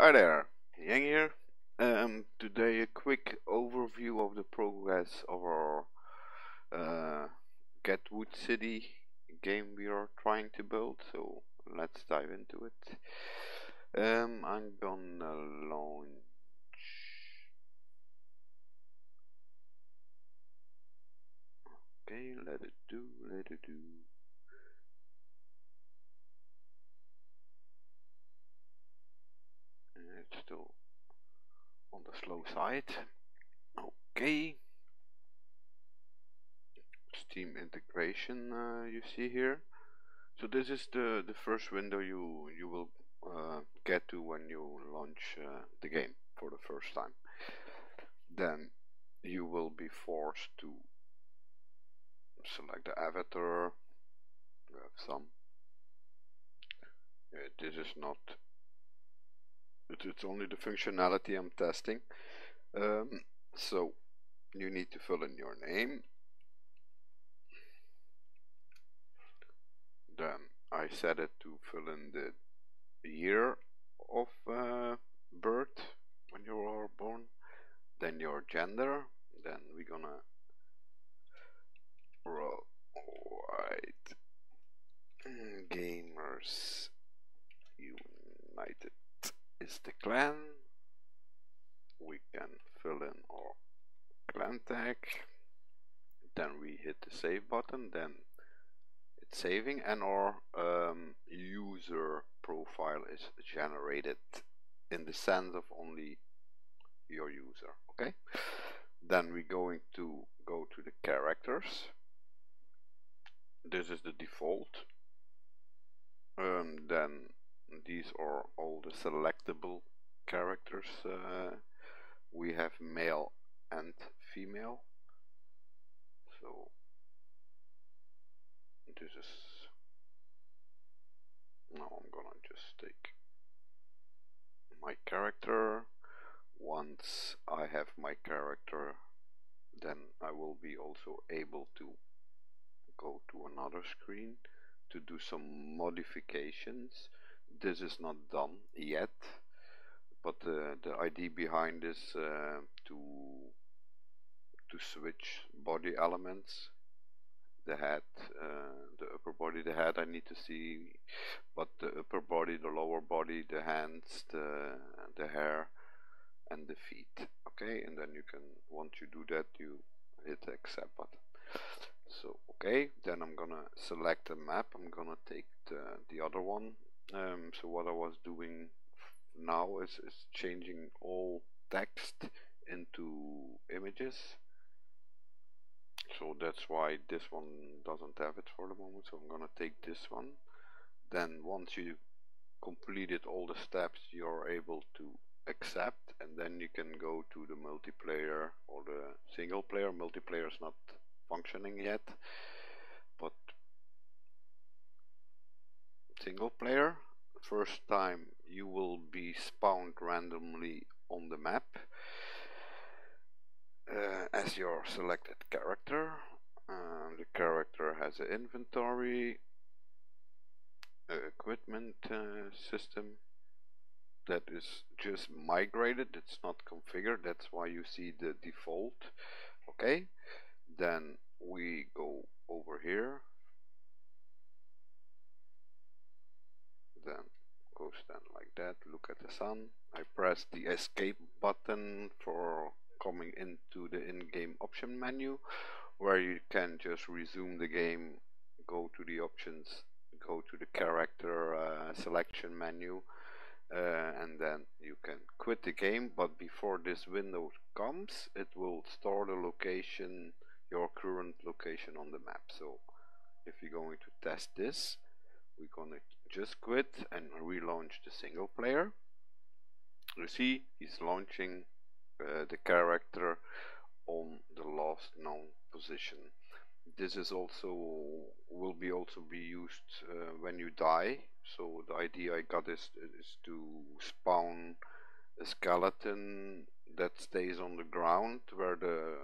Hi there, Yang here. Um, today a quick overview of the progress of our uh, Get Wood City game we are trying to build. So let's dive into it. Um, I'm gonna launch. Okay, let it do, let it do. It's still on the slow side. Okay. Steam integration uh, you see here. So this is the, the first window you, you will uh, get to when you launch uh, the game for the first time. Then you will be forced to select the avatar. We have some. Uh, this is not it's only the functionality I'm testing. Um, so you need to fill in your name. Then I set it to fill in the year of uh, birth when you are born. Then your gender. Then we're gonna roll white gamers united is the clan. We can fill in our clan tag. Then we hit the save button. Then it's saving and our um, user profile is generated in the sense of only your user. Okay. Then we're going to go to the characters. This is the default. Um, then these are all the selectable characters uh, we have male and female. So this is now I'm gonna just take my character. Once I have my character then I will be also able to go to another screen to do some modifications this is not done yet but uh, the idea behind is uh, to to switch body elements. The head uh, the upper body the head I need to see but the upper body the lower body the hands the the hair and the feet okay? And then you can once you do that you hit the accept button. So okay then I'm gonna select a map. I'm gonna take the, the other one um, so what I was doing now is, is changing all text into images. So that's why this one doesn't have it for the moment. So I'm gonna take this one. Then once you completed all the steps you're able to accept and then you can go to the multiplayer or the single player. Multiplayer is not functioning yet but single player. First time you will be spawned randomly on the map uh, as your selected character. Uh, the character has an inventory, equipment uh, system that is just migrated, it's not configured, that's why you see the default. Okay, then we go over here then goes then like that. Look at the sun. I press the escape button for coming into the in-game option menu where you can just resume the game go to the options go to the character uh, selection menu uh, and then you can quit the game. But before this window comes it will store the location your current location on the map. So if you're going to test this we're gonna just quit and relaunch the single player. You see he's launching uh, the character on the last known position. This is also will be also be used uh, when you die. So the idea I got is, is to spawn a skeleton that stays on the ground where the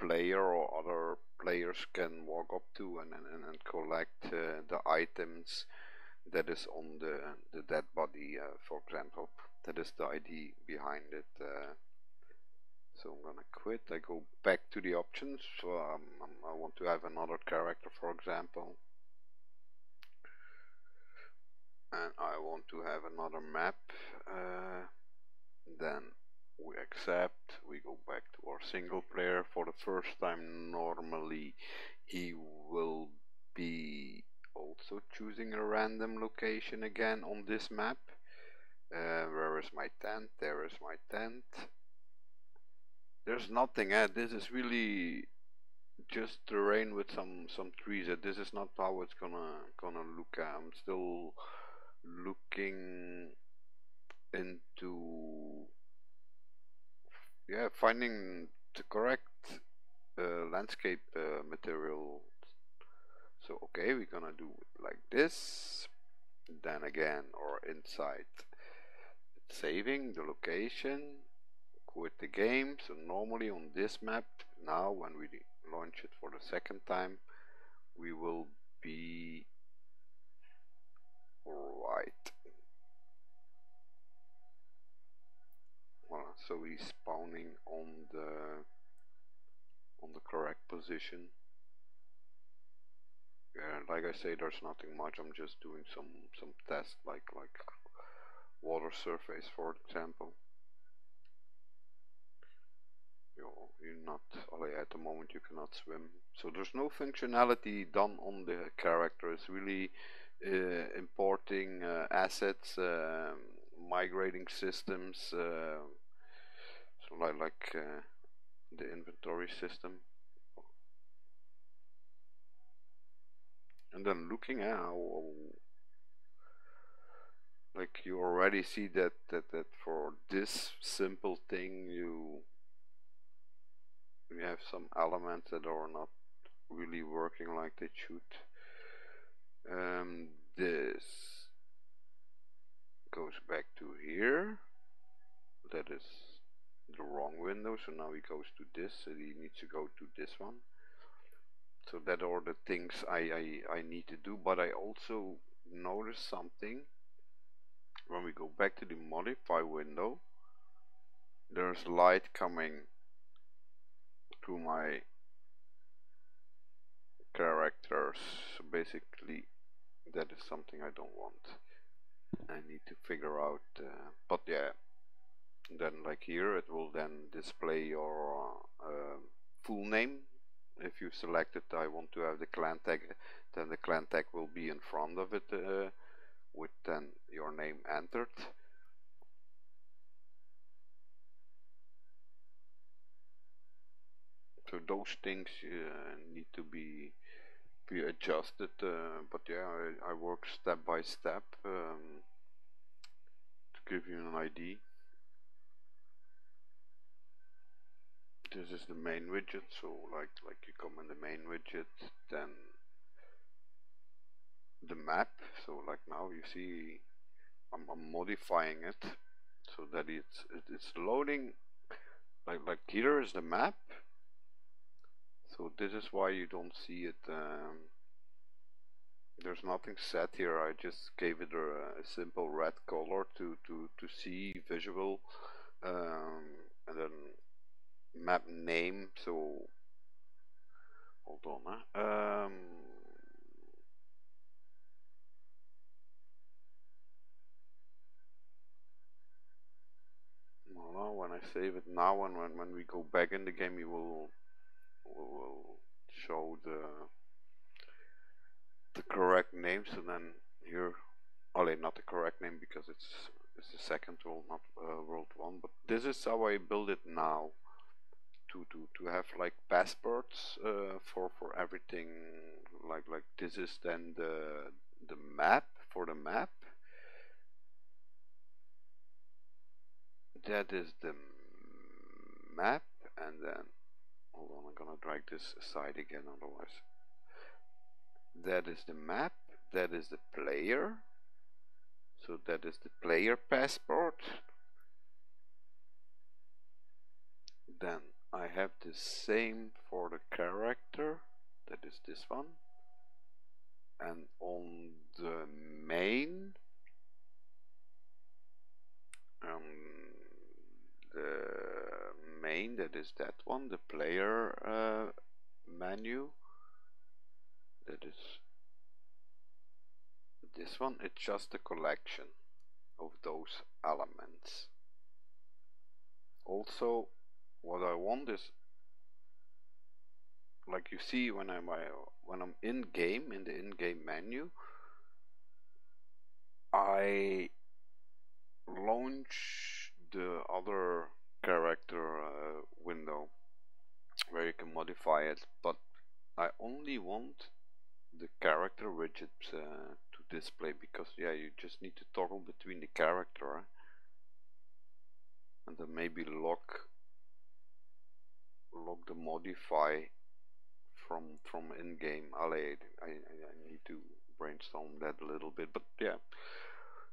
player or other players can walk up to and, and, and collect uh, the items that is on the the dead body uh, for example. That is the ID behind it uh, so I'm gonna quit. I go back to the options. So um, um I want to have another character for example. And I want to have another map uh, then we accept. We go back to our single player. For the first time normally he will be also choosing a random location again on this map. Uh, where is my tent? There is my tent. There's nothing eh? this is really just terrain with some some trees uh, this is not how it's gonna gonna look uh, I'm still looking into yeah finding the correct uh, landscape uh, material so okay we're gonna do it like this. Then again or inside saving the location quit the game. So normally on this map now when we launch it for the second time we will be right. Well so he's spawning on the on the correct position yeah like I say there's nothing much. I'm just doing some some tests like like water surface for example. You're not at the moment you cannot swim. So there's no functionality done on the character. It's really uh, importing uh, assets uh, migrating systems uh, so like, like uh, the inventory system and then looking at how like you already see that that that for this simple thing you we have some elements that are not really working like they should. Um, this goes back to here. That is the wrong window so now he goes to this so he needs to go to this one so that are the things I, I, I need to do. But I also notice something. When we go back to the modify window there's light coming to my characters. So basically that is something I don't want. I need to figure out uh, but yeah. Then like here it will then display your uh, full name if you select it I want to have the clan tag then the clan tag will be in front of it uh, with then your name entered. So those things uh, need to be be adjusted uh, but yeah I, I, work step by step um, to give you an idea this is the main widget so like like you come in the main widget then the map. So like now you see I'm, I'm modifying it so that it's it's loading like like here is the map. So this is why you don't see it um, there's nothing set here. I just gave it a, a simple red color to to to see visual um, map name so hold on um, well, when I save it now and when, when we go back in the game you will will show the the correct names and then here only not the correct name because it's it's the second world not uh, world one but this is how I build it now to to to have like passports uh, for for everything like like this is then the the map for the map. That is the map and then hold on I'm gonna drag this aside again otherwise. That is the map that is the player. So that is the player passport. Then I have the same for the character that is this one. And on the main um, the main that is that one the player uh, menu that is this one. It's just a collection of those elements. Also what I want is like you see when I'm when I'm in game in the in-game menu I launch the other character uh, window where you can modify it but I only want the character widget uh, to display because yeah you just need to toggle between the character and then maybe lock lock the modify from from in-game. I, I, I need to brainstorm that a little bit but yeah.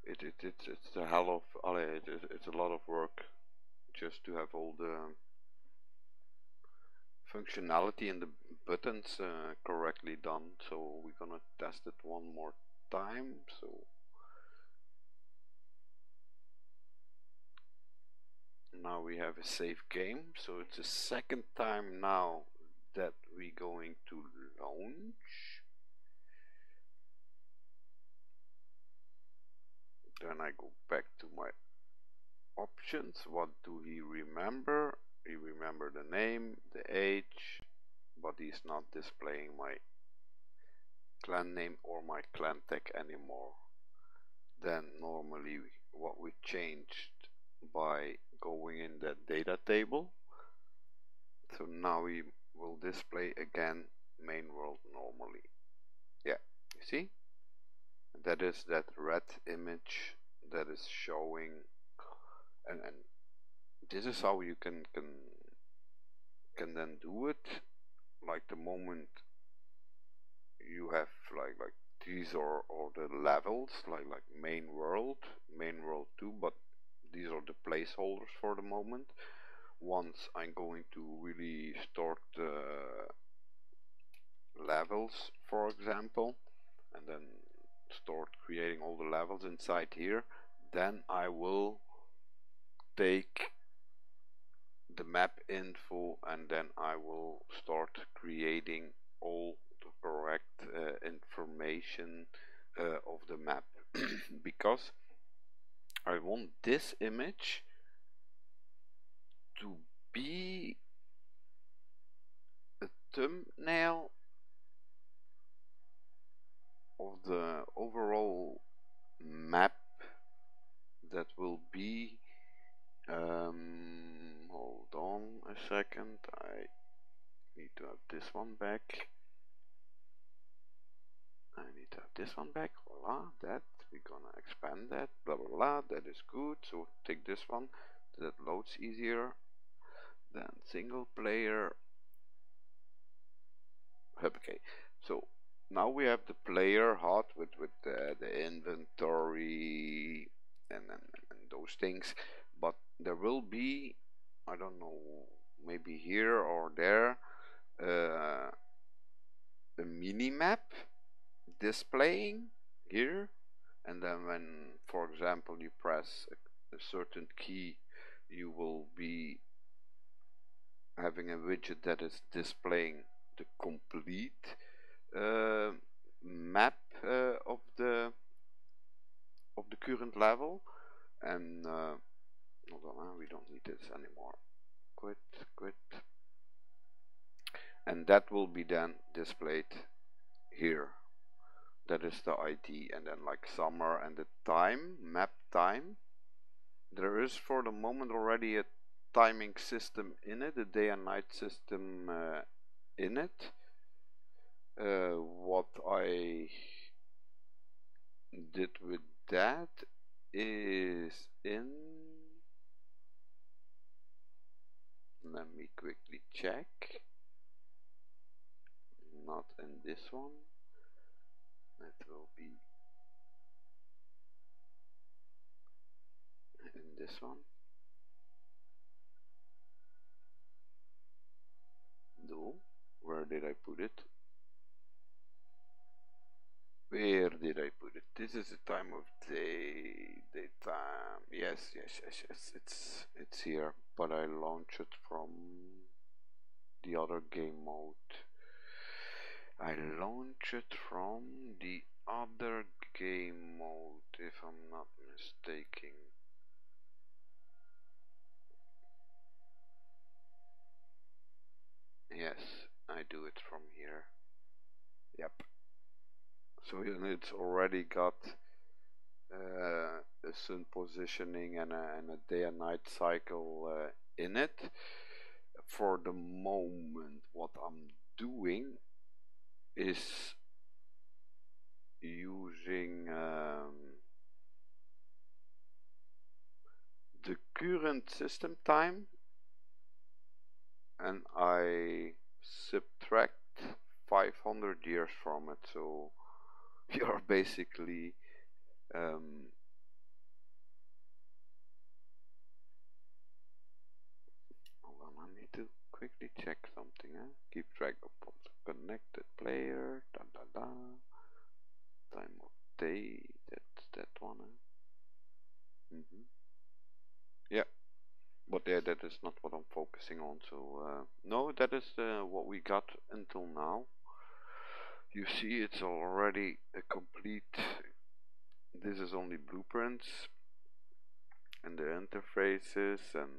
It, it, it's it's a hell of allee, it, it's a lot of work just to have all the functionality and the buttons uh, correctly done. So we're gonna test it one more time. So now we have a save game. So it's the second time now that we're going to launch. Then I go back to my options. What do he remember? He remember the name the age but he's not displaying my clan name or my clan tag anymore. Then normally what we changed by going in that data table. So now we will display again main world normally. Yeah you see? That is that red image that is showing and, and this is how you can can can then do it. Like the moment you have like like these are, are the levels like like main world main world 2 but these are the placeholders for the moment. Once I'm going to really start the levels for example and then start creating all the levels inside here then I will take the map info and then I will start creating all the correct uh, information uh, of the map. Because I want this image to be a thumbnail of the overall map that will be um, hold on a second. I need to have this one back. I need to have this one back. Voila that we're gonna expand that blah blah blah that is good. So take this one that loads easier than single player. Okay so now we have the player HUD with with the, the inventory and, and, and those things. But there will be I don't know maybe here or there uh, a mini map displaying here and then when for example you press a, a certain key you will be having a widget that is displaying the complete uh, map uh, of the of the current level. And uh, hold on we don't need this anymore. Quit quit. And that will be then displayed here that is the ID and then like summer and the time map time. There is for the moment already a timing system in it a day and night system uh, in it. Uh, what I did with that is in let me quickly check. Not in this one it will be in this one no where did I put it where did I put it? This is the time of day, daytime. Yes, yes, yes, yes. It's it's here, but I launch it from the other game mode. I launch it from the other game mode, if I'm not mistaken. Do it from here. Yep. So it's already got uh, a sun positioning and a, and a day and night cycle uh, in it. For the moment, what I'm doing is using um, the current system time and I subtract 500 years from it so you're basically um, hold on I need to quickly check something eh? keep track of connected player da da da time of day that's that one eh? mm -hmm. yeah but yeah that is not what I'm focusing on. So uh, no that is uh, what we got until now. You see it's already a complete this is only blueprints and the interfaces and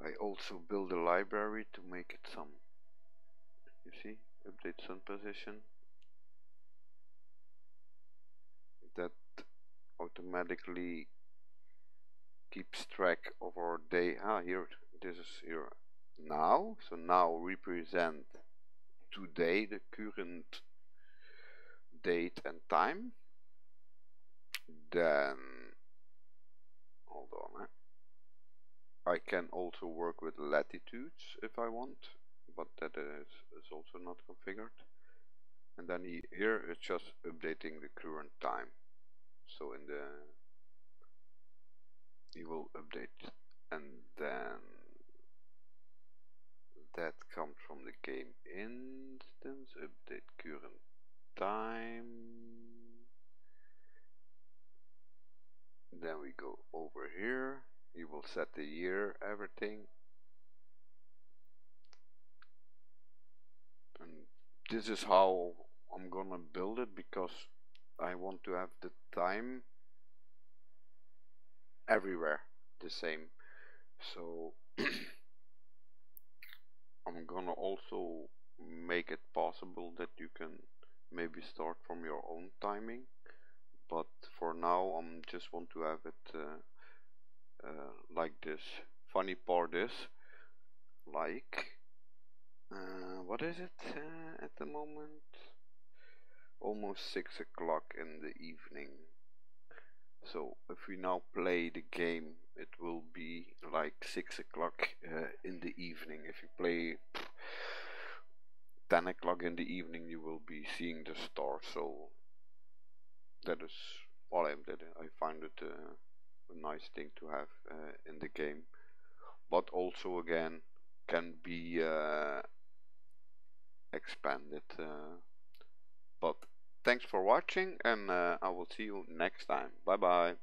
I also build a library to make it some you see update sun position. That automatically keeps track of our day. Ah here this is here now. So now represent today the current date and time. Then hold on eh? I can also work with latitudes if I want but that is, is also not configured. And then he, here it's just updating the current time. So in the he will update. And then that comes from the game instance. Update current time. Then we go over here. You will set the year everything. And this is how I'm gonna build it because I want to have the time everywhere the same. So I'm gonna also make it possible that you can maybe start from your own timing but for now I'm just want to have it uh, uh, like this. Funny part is like uh, what is it uh, at the moment? Almost six o'clock in the evening so if we now play the game it will be like 6 o'clock uh, in the evening. If you play 10 o'clock in the evening you will be seeing the star. So that is all I did. I find it uh, a nice thing to have uh, in the game. But also again can be uh, expanded uh, but thanks for watching and uh, I will see you next time. Bye bye